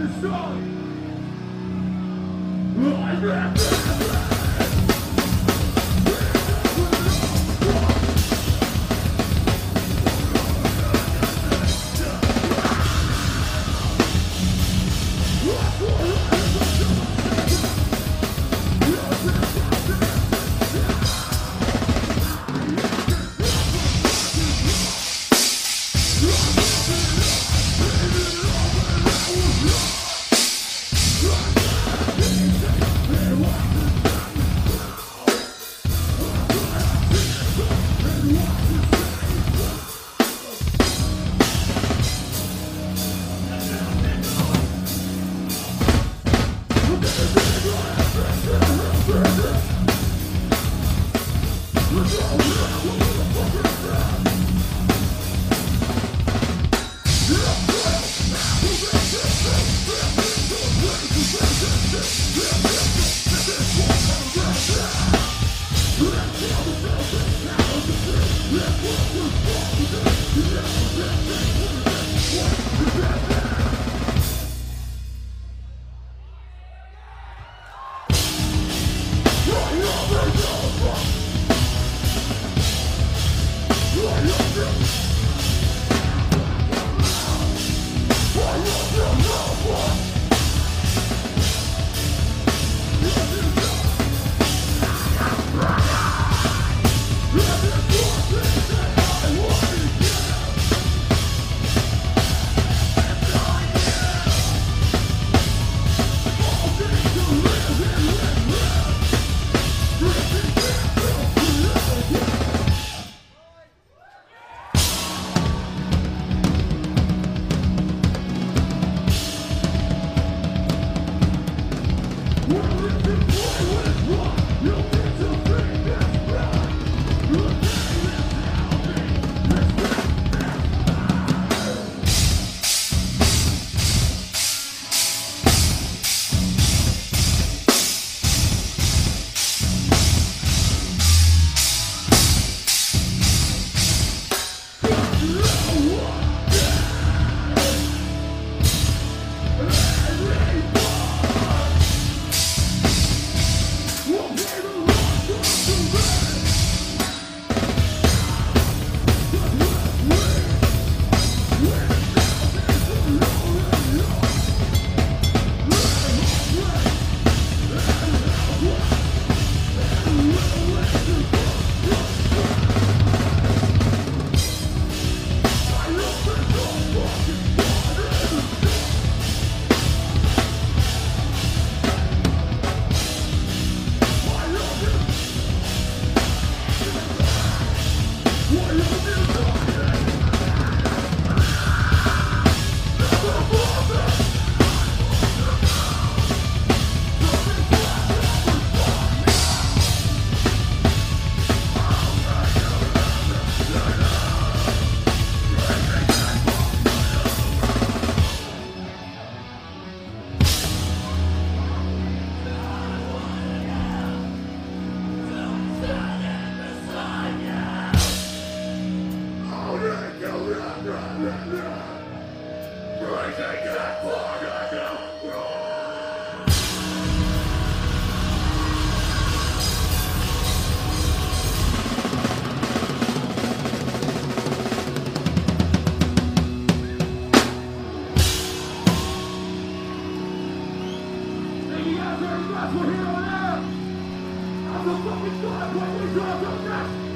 is Yeah. Deus, eu sou vitória, tua vitória, tua graça.